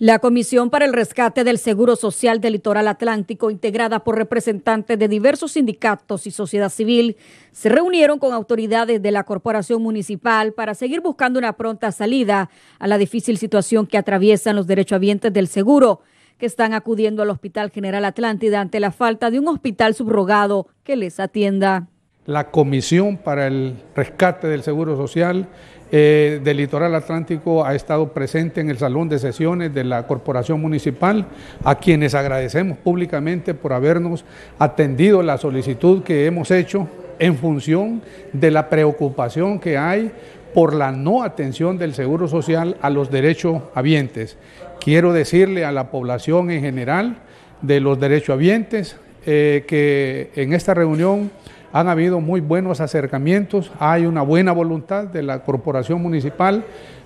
La Comisión para el Rescate del Seguro Social del Litoral Atlántico, integrada por representantes de diversos sindicatos y sociedad civil, se reunieron con autoridades de la Corporación Municipal para seguir buscando una pronta salida a la difícil situación que atraviesan los derechohabientes del seguro, que están acudiendo al Hospital General Atlántida ante la falta de un hospital subrogado que les atienda. La Comisión para el Rescate del Seguro Social eh, del Litoral Atlántico ha estado presente en el salón de sesiones de la Corporación Municipal, a quienes agradecemos públicamente por habernos atendido la solicitud que hemos hecho en función de la preocupación que hay por la no atención del Seguro Social a los derechos habientes. Quiero decirle a la población en general de los derechos habientes eh, que en esta reunión han habido muy buenos acercamientos, hay una buena voluntad de la corporación municipal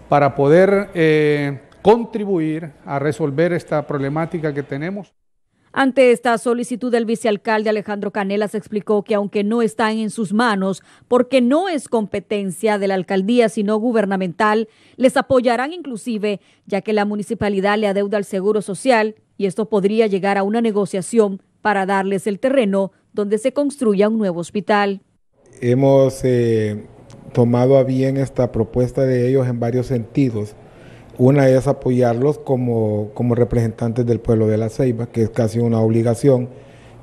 para poder eh, contribuir a resolver esta problemática que tenemos. Ante esta solicitud, el vicealcalde Alejandro Canelas explicó que aunque no están en sus manos, porque no es competencia de la alcaldía sino gubernamental, les apoyarán inclusive, ya que la municipalidad le adeuda al Seguro Social y esto podría llegar a una negociación para darles el terreno donde se construya un nuevo hospital. Hemos eh, tomado a bien esta propuesta de ellos en varios sentidos. Una es apoyarlos como, como representantes del pueblo de la Ceiba, que es casi una obligación,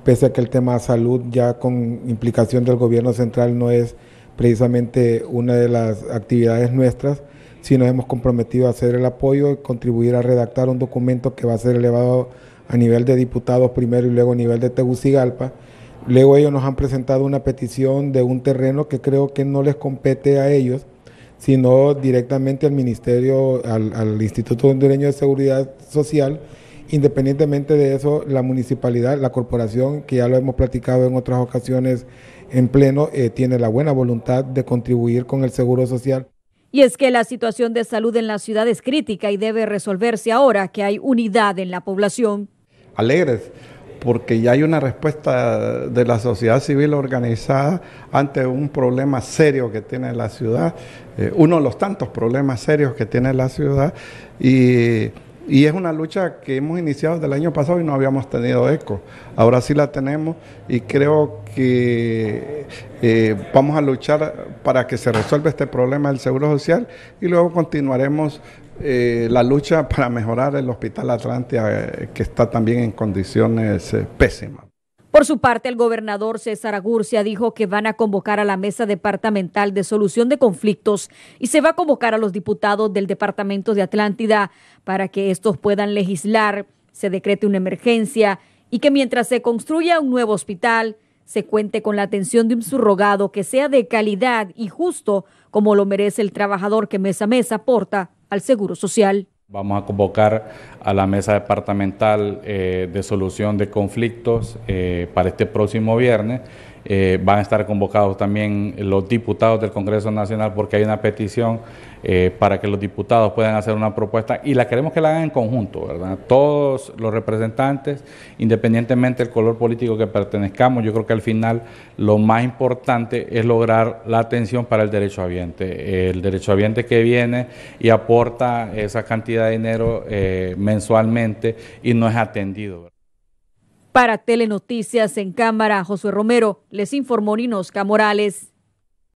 pese a que el tema de salud ya con implicación del gobierno central no es precisamente una de las actividades nuestras, sino hemos comprometido a hacer el apoyo y contribuir a redactar un documento que va a ser elevado a nivel de diputados primero y luego a nivel de Tegucigalpa. Luego ellos nos han presentado una petición de un terreno que creo que no les compete a ellos, sino directamente al Ministerio, al, Instituto Hondureño de Seguridad Social. Independientemente de eso, la municipalidad, la corporación, que ya lo hemos platicado en otras ocasiones en pleno, eh, tiene la buena voluntad de contribuir con el seguro social. Y es que la situación de salud en la ciudad es crítica y debe resolverse ahora que hay unidad en la población alegres porque ya hay una respuesta de la sociedad civil organizada ante un problema serio que tiene la ciudad, eh, uno de los tantos problemas serios que tiene la ciudad, y, es una lucha que hemos iniciado desde el año pasado y no habíamos tenido eco. Ahora sí la tenemos y creo que eh, vamos a luchar para que se resuelva este problema del Seguro Social y luego continuaremos eh, la lucha para mejorar el Hospital Atlántida, eh, que está también en condiciones eh, pésimas. Por su parte, el gobernador César Agurcia dijo que van a convocar a la Mesa Departamental de Solución de Conflictos y se va a convocar a los diputados del Departamento de Atlántida para que estos puedan legislar, se decrete una emergencia y que mientras se construya un nuevo hospital, se cuente con la atención de un subrogado que sea de calidad y justo como lo merece el trabajador que mes a mes aporta al Seguro Social. Vamos a convocar a la mesa departamental eh, de solución de conflictos eh, para este próximo viernes. Eh, van a estar convocados también los diputados del Congreso Nacional porque hay una petición para que los diputados puedan hacer una propuesta y la queremos que la hagan en conjunto, ¿verdad? Todos los representantes, independientemente del color político que pertenezcamos, yo creo que al final lo más importante es lograr la atención para el derecho habiente. El derecho habiente que viene y aporta esa cantidad de dinero eh, mensualmente y no es atendido. Para Telenoticias en Cámara, Josué Romero les informó Ninosca Morales.